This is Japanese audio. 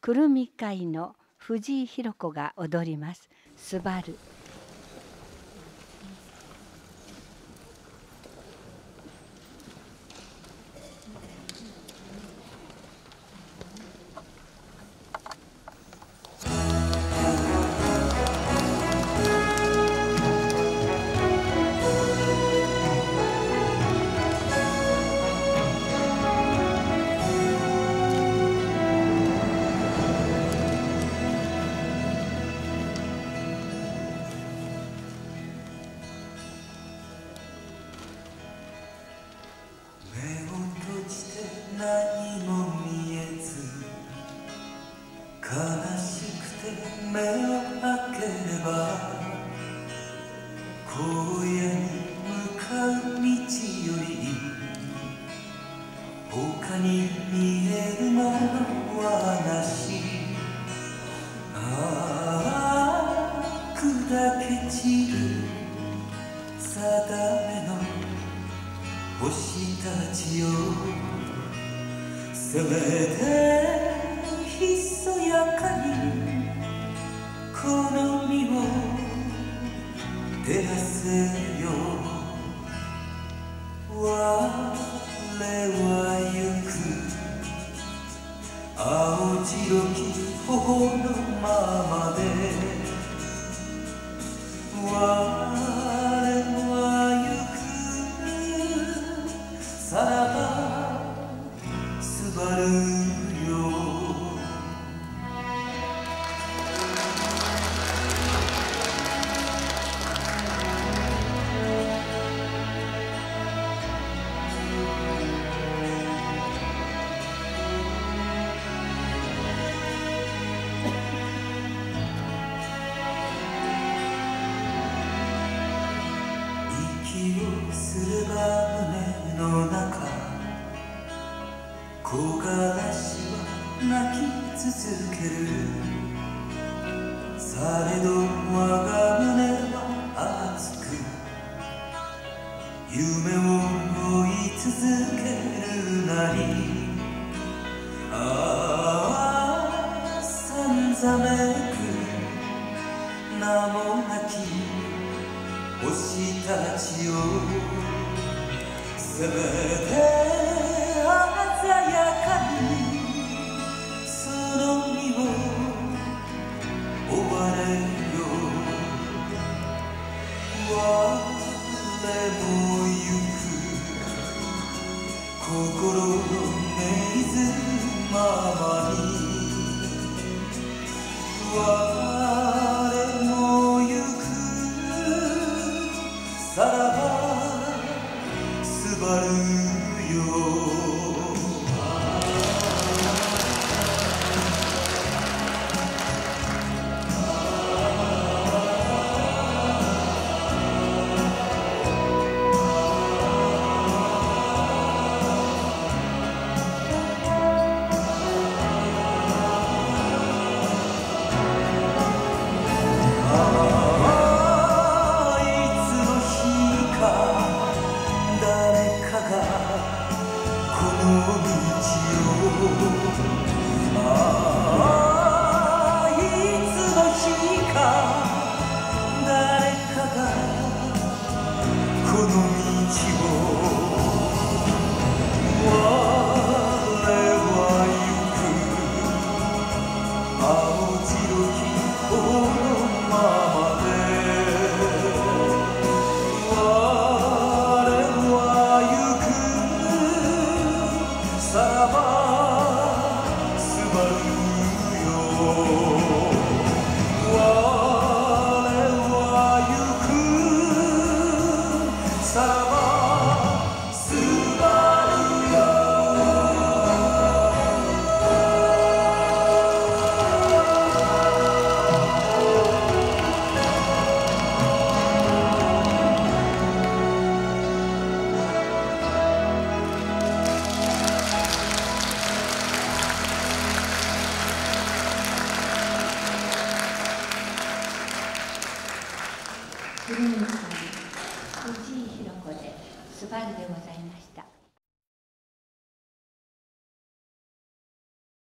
くるみ会の藤井弘子が踊ります「すばる」荒野に向かう道より他に見えるものはなし。ああ砕け散る定めの星たちよせめてひそやかにこの身を照らせよ我は行く青白き頬のままで我は行くさらばすばる息をすれば胸の中木枯らしは泣き続けるされど我が胸は熱く夢を追い続けるなりああさんざめく名もなき星たちよせめて鮮やかにその身を追われよ我も行く心の命ずままに。ばす古水さん藤井弘子で「スバル」でございました。